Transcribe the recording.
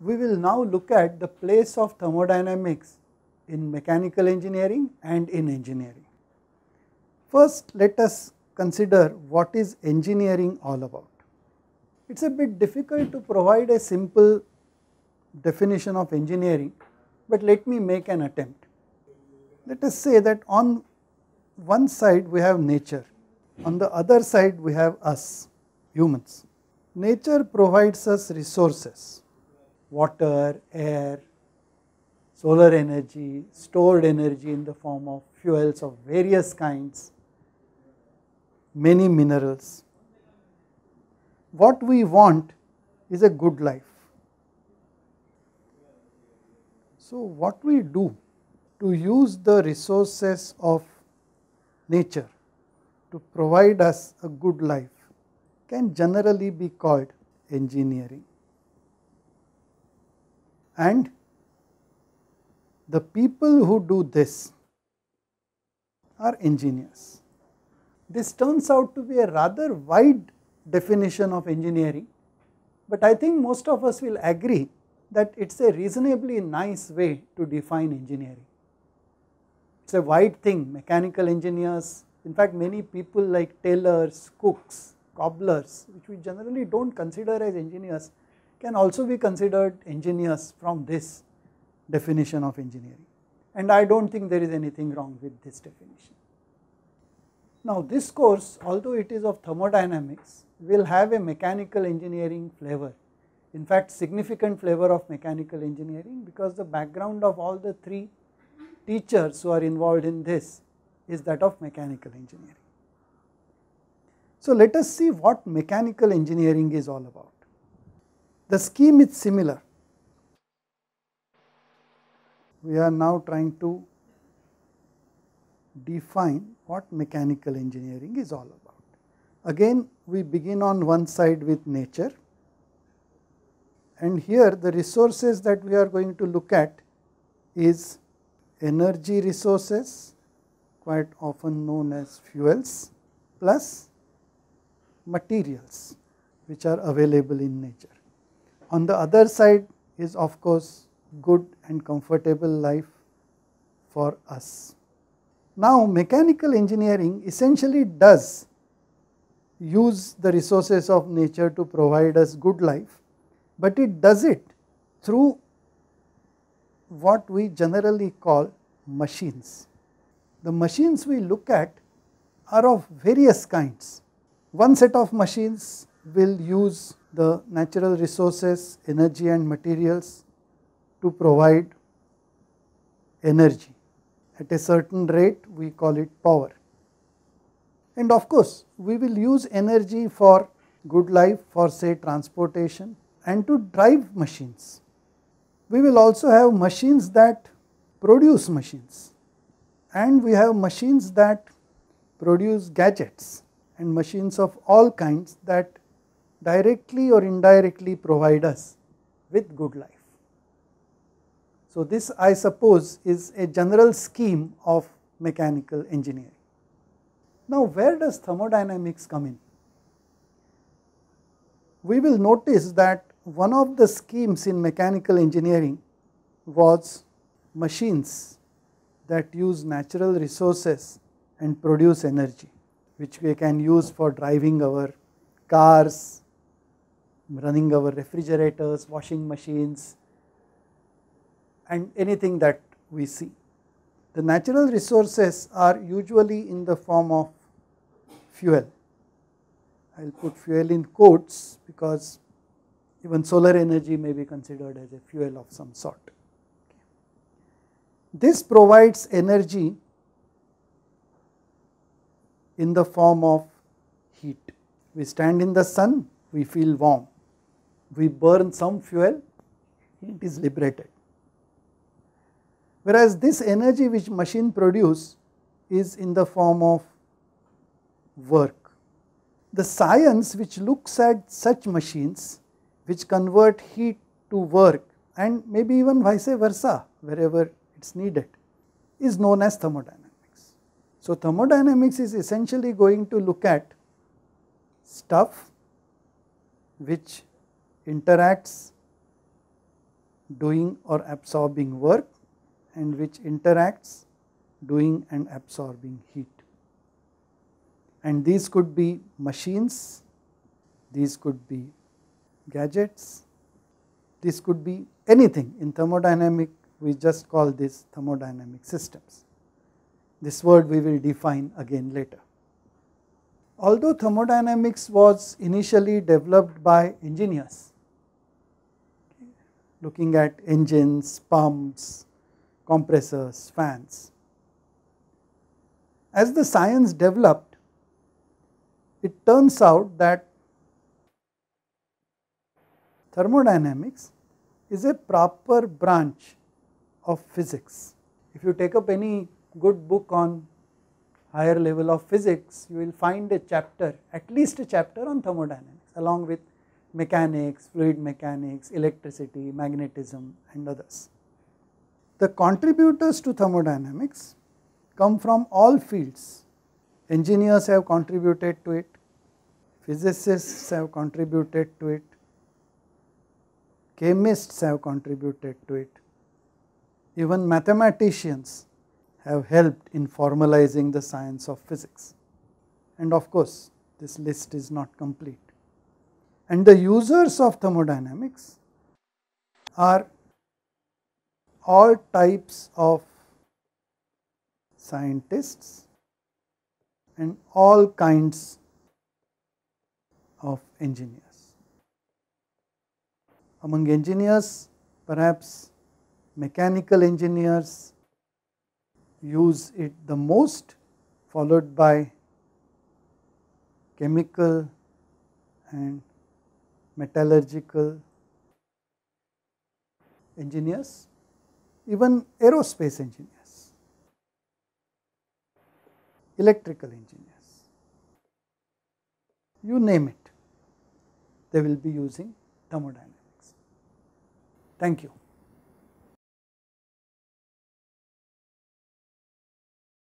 we will now look at the place of thermodynamics in mechanical engineering and in engineering. First, let us consider what is engineering all about. It is a bit difficult to provide a simple definition of engineering, but let me make an attempt. Let us say that on one side we have nature, on the other side we have us, humans. Nature provides us resources, water, air, solar energy, stored energy in the form of fuels of various kinds, many minerals. What we want is a good life. So, what we do to use the resources of nature to provide us a good life can generally be called engineering. And the people who do this are engineers. This turns out to be a rather wide definition of engineering, but I think most of us will agree that it is a reasonably nice way to define engineering. It is a wide thing, mechanical engineers, in fact many people like tailors, cooks, cobblers, which we generally do not consider as engineers, can also be considered engineers from this definition of engineering. And I do not think there is anything wrong with this definition. Now this course, although it is of thermodynamics, will have a mechanical engineering flavor. In fact, significant flavor of mechanical engineering because the background of all the three teachers who are involved in this is that of mechanical engineering. So let us see what mechanical engineering is all about. The scheme is similar. We are now trying to define what mechanical engineering is all about. Again we begin on one side with nature and here the resources that we are going to look at is energy resources quite often known as fuels plus materials which are available in nature. On the other side is of course good and comfortable life for us. Now mechanical engineering essentially does use the resources of nature to provide us good life, but it does it through what we generally call machines. The machines we look at are of various kinds. One set of machines will use the natural resources, energy and materials to provide energy. At a certain rate we call it power. And of course, we will use energy for good life for say transportation and to drive machines. We will also have machines that produce machines and we have machines that produce gadgets and machines of all kinds that directly or indirectly provide us with good life. So, this I suppose is a general scheme of mechanical engineering. Now, where does thermodynamics come in? We will notice that one of the schemes in mechanical engineering was machines that use natural resources and produce energy which we can use for driving our cars, running our refrigerators, washing machines and anything that we see. The natural resources are usually in the form of fuel. I will put fuel in quotes because even solar energy may be considered as a fuel of some sort. This provides energy in the form of heat. We stand in the sun, we feel warm. We burn some fuel, heat is liberated. Whereas this energy which machine produce is in the form of work. The science which looks at such machines which convert heat to work and maybe even vice versa wherever it is needed is known as thermodynamics. So, thermodynamics is essentially going to look at stuff which interacts doing or absorbing work and which interacts doing and absorbing heat. And these could be machines, these could be gadgets, this could be anything in thermodynamic we just call this thermodynamic systems. This word we will define again later. Although thermodynamics was initially developed by engineers, looking at engines, pumps, compressors, fans. As the science developed, it turns out that thermodynamics is a proper branch of physics. If you take up any good book on higher level of physics, you will find a chapter, at least a chapter on thermodynamics along with mechanics, fluid mechanics, electricity, magnetism and others. The contributors to thermodynamics come from all fields. Engineers have contributed to it, physicists have contributed to it, chemists have contributed to it, even mathematicians have helped in formalizing the science of physics. And of course, this list is not complete. And the users of thermodynamics are all types of scientists and all kinds of engineers. Among engineers, perhaps mechanical engineers use it the most, followed by chemical and metallurgical engineers, even aerospace engineers, electrical engineers, you name it, they will be using thermodynamics. Thank you.